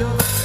You.